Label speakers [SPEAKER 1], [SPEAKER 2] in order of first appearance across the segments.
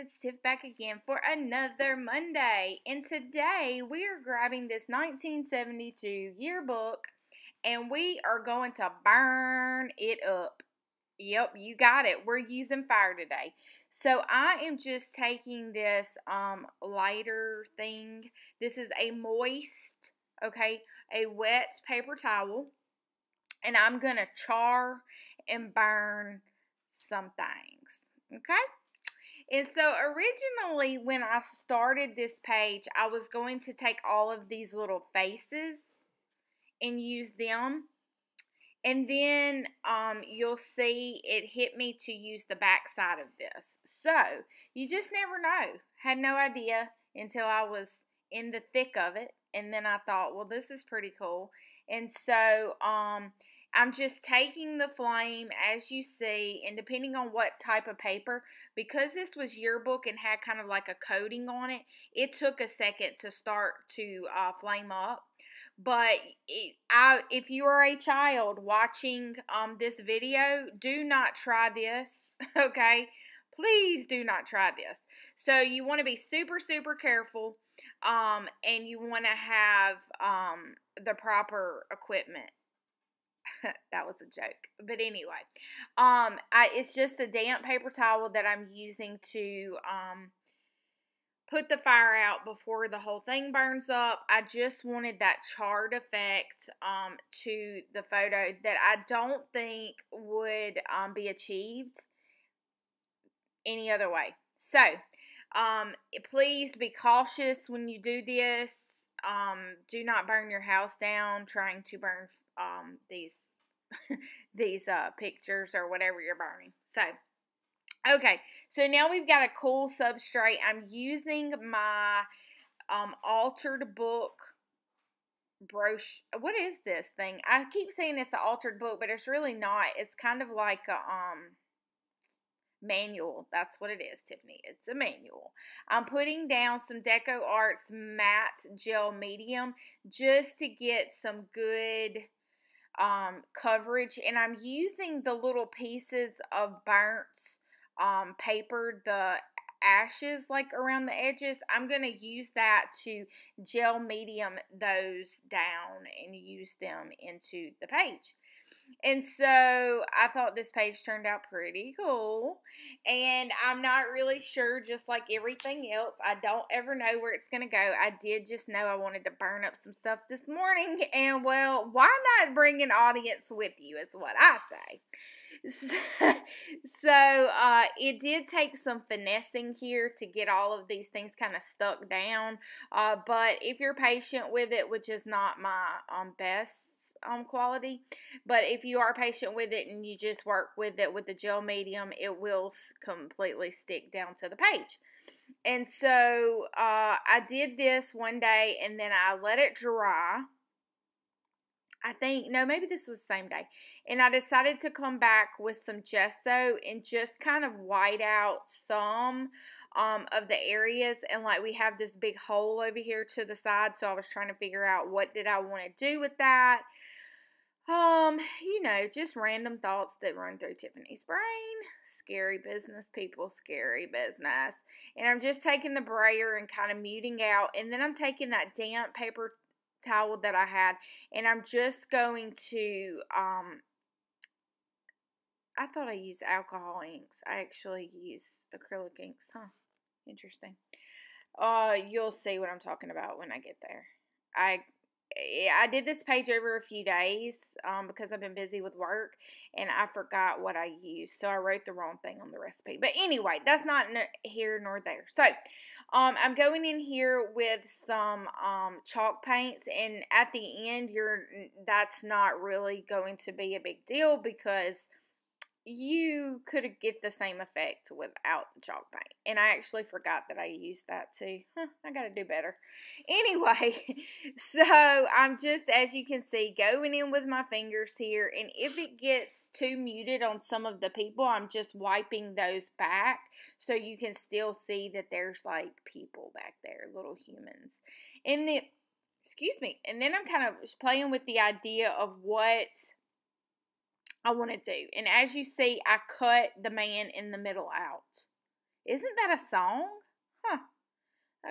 [SPEAKER 1] it's Tiff back again for another Monday. And today we are grabbing this 1972 yearbook and we are going to burn it up. Yep, you got it. We're using fire today. So I am just taking this um, lighter thing. This is a moist, okay, a wet paper towel. And I'm going to char and burn some things. Okay? And so originally when I started this page, I was going to take all of these little faces and use them. And then um, you'll see it hit me to use the back side of this. So you just never know. Had no idea until I was in the thick of it. And then I thought, well, this is pretty cool. And so um, I'm just taking the flame as you see, and depending on what type of paper, because this was yearbook and had kind of like a coating on it, it took a second to start to uh, flame up. But I, if you are a child watching um, this video, do not try this, okay? Please do not try this. So you want to be super, super careful, um, and you want to have um, the proper equipment that was a joke. But anyway, um, I, it's just a damp paper towel that I'm using to um, put the fire out before the whole thing burns up. I just wanted that charred effect um, to the photo that I don't think would um, be achieved any other way. So, um, please be cautious when you do this. Um, do not burn your house down trying to burn um, these these uh, pictures or whatever you're burning. So, okay, so now we've got a cool substrate. I'm using my um, altered book brochure. What is this thing? I keep saying it's an altered book, but it's really not. It's kind of like a um manual. That's what it is, Tiffany. It's a manual. I'm putting down some Deco Arts matte gel medium just to get some good um, coverage. And I'm using the little pieces of burnt um, paper, the ashes like around the edges. I'm going to use that to gel medium those down and use them into the page. And so I thought this page turned out pretty cool. And I'm not really sure, just like everything else, I don't ever know where it's going to go. I did just know I wanted to burn up some stuff this morning. And well, why not bring an audience with you, is what I say. So, so uh, it did take some finessing here to get all of these things kind of stuck down. Uh, but if you're patient with it, which is not my um, best um, quality. But if you are patient with it and you just work with it with the gel medium, it will completely stick down to the page. And so uh, I did this one day and then I let it dry. I think, no, maybe this was the same day. And I decided to come back with some gesso and just kind of white out some um, of the areas. And like we have this big hole over here to the side. So I was trying to figure out what did I want to do with that. Um, you know, just random thoughts that run through Tiffany's brain. Scary business, people, scary business. And I'm just taking the brayer and kind of muting out. And then I'm taking that damp paper towel that I had and I'm just going to, um, I thought I used alcohol inks. I actually use acrylic inks, huh? Interesting. Uh, you'll see what I'm talking about when I get there. I I did this page over a few days um, because I've been busy with work and I forgot what I used. So I wrote the wrong thing on the recipe. But anyway, that's not here nor there. So um, I'm going in here with some um, chalk paints and at the end, you're that's not really going to be a big deal because – you could get the same effect without the chalk paint. And I actually forgot that I used that too. Huh, I got to do better. Anyway, so I'm just, as you can see, going in with my fingers here. And if it gets too muted on some of the people, I'm just wiping those back so you can still see that there's like people back there, little humans. And then, excuse me, and then I'm kind of playing with the idea of what I want to do. And as you see, I cut the man in the middle out. Isn't that a song? Huh.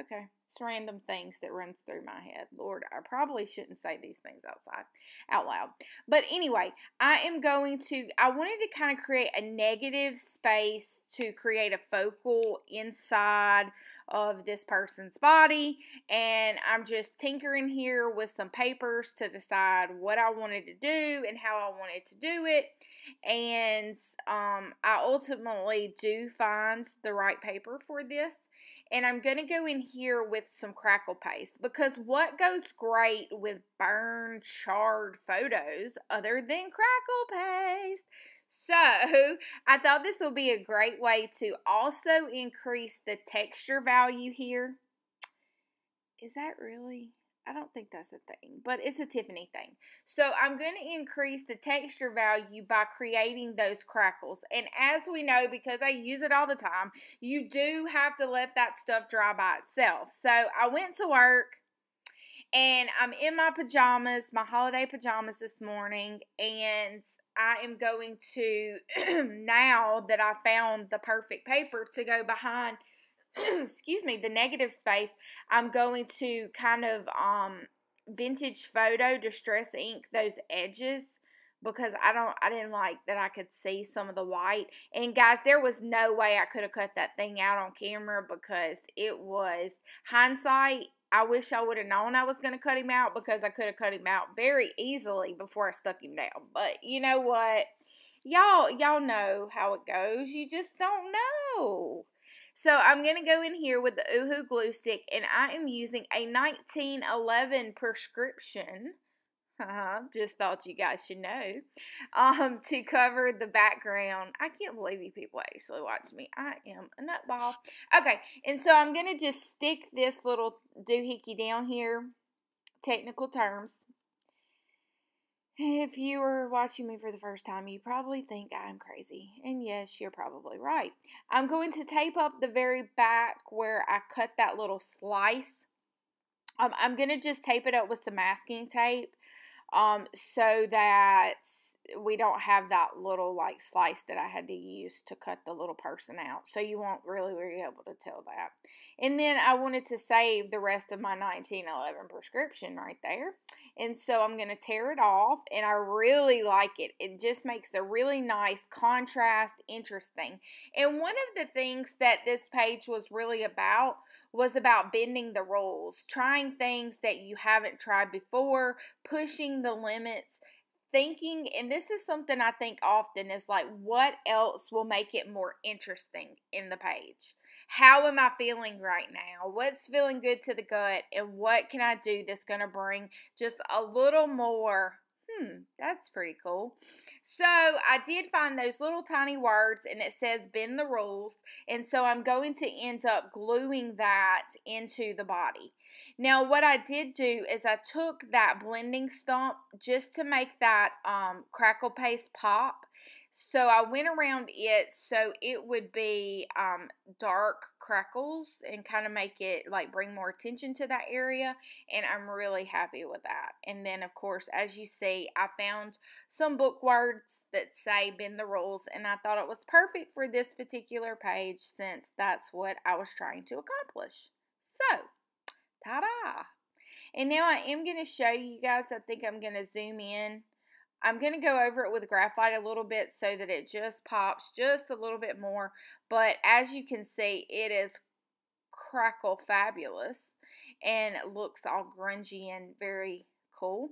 [SPEAKER 1] Okay. It's random things that runs through my head. Lord, I probably shouldn't say these things outside out loud. But anyway, I am going to I wanted to kind of create a negative space to create a focal inside of this person's body and I'm just tinkering here with some papers to decide what I wanted to do and how I wanted to do it and um, I ultimately do find the right paper for this and I'm going to go in here with some crackle paste because what goes great with burned, charred photos other than crackle paste? So, I thought this will be a great way to also increase the texture value here. Is that really? I don't think that's a thing, but it's a Tiffany thing. So I'm going to increase the texture value by creating those crackles. And as we know, because I use it all the time, you do have to let that stuff dry by itself. So I went to work and I'm in my pajamas, my holiday pajamas this morning, and I am going to, now that I found the perfect paper, to go behind excuse me, the negative space, I'm going to kind of um vintage photo distress ink those edges because I don't I didn't like that I could see some of the white. And guys, there was no way I could have cut that thing out on camera because it was hindsight. I wish I would have known I was going to cut him out because I could have cut him out very easily before I stuck him down. But you know what? Y'all y'all know how it goes. You just don't know. So I'm going to go in here with the Uhu glue stick and I am using a 1911 prescription. Uh-huh, just thought you guys should know. Um, to cover the background. I can't believe you people actually watch me. I am a nutball. Okay, and so I'm going to just stick this little doohickey down here. Technical terms. If you are watching me for the first time, you probably think I'm crazy. And yes, you're probably right. I'm going to tape up the very back where I cut that little slice. Um, I'm going to just tape it up with some masking tape um, so that we don't have that little like slice that I had to use to cut the little person out. So you won't really be able to tell that. And then I wanted to save the rest of my 1911 prescription right there. And so I'm going to tear it off and I really like it. It just makes a really nice contrast, interesting. And one of the things that this page was really about was about bending the rules, trying things that you haven't tried before, pushing the limits thinking, and this is something I think often is like, what else will make it more interesting in the page? How am I feeling right now? What's feeling good to the gut? And what can I do that's going to bring just a little more hmm, that's pretty cool. So I did find those little tiny words and it says bend the rules. And so I'm going to end up gluing that into the body. Now what I did do is I took that blending stump just to make that um, crackle paste pop so I went around it so it would be um, dark crackles and kind of make it like bring more attention to that area. And I'm really happy with that. And then, of course, as you see, I found some book words that say bend the rules. And I thought it was perfect for this particular page since that's what I was trying to accomplish. So, ta da! And now I am going to show you guys, I think I'm going to zoom in I'm going to go over it with graphite a little bit so that it just pops just a little bit more. But as you can see, it is crackle fabulous and looks all grungy and very cool.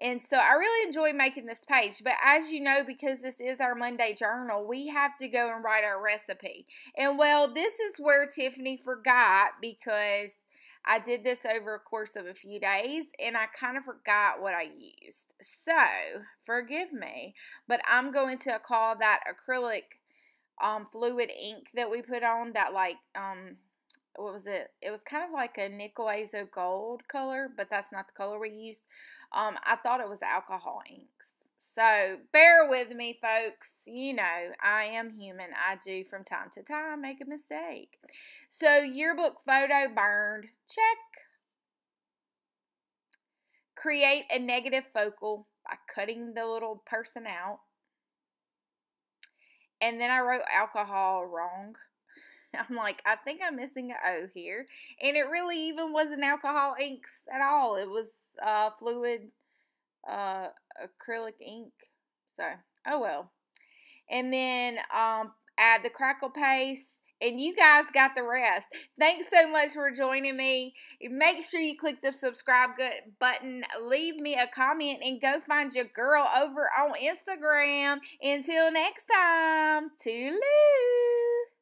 [SPEAKER 1] And so I really enjoy making this page. But as you know, because this is our Monday journal, we have to go and write our recipe. And well, this is where Tiffany forgot because I did this over a course of a few days and I kind of forgot what I used. So, forgive me, but I'm going to call that acrylic um, fluid ink that we put on that like, um, what was it? It was kind of like a nickel gold color, but that's not the color we used. Um, I thought it was alcohol inks. So bear with me, folks. You know, I am human. I do from time to time make a mistake. So yearbook photo burned. Check. Create a negative focal by cutting the little person out. And then I wrote alcohol wrong. I'm like, I think I'm missing an O here. And it really even wasn't alcohol inks at all. It was uh, fluid uh, acrylic ink. So, oh well. And then um, add the crackle paste and you guys got the rest. Thanks so much for joining me. Make sure you click the subscribe button, leave me a comment, and go find your girl over on Instagram. Until next time, toodaloo.